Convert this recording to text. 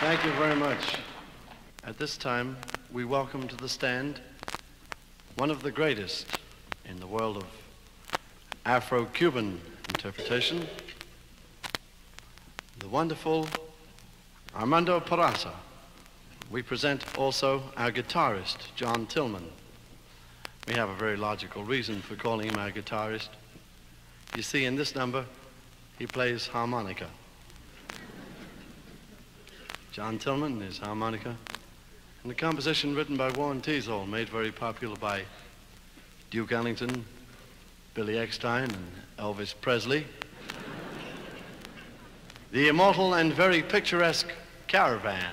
Thank you very much. At this time, we welcome to the stand one of the greatest in the world of Afro-Cuban interpretation, the wonderful Armando Peraza. We present also our guitarist, Jean Thielemans. We have a very logical reason for calling him our guitarist. You see, in this number, he plays harmonica. Jean Thielemans is harmonica. And the composition written by Juan Tizol, made very popular by Duke Ellington, Billy Eckstine, and Elvis Presley. the immortal and very picturesque Caravan.